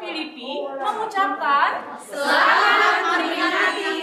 Filipi mengucapkan selamat menikmati.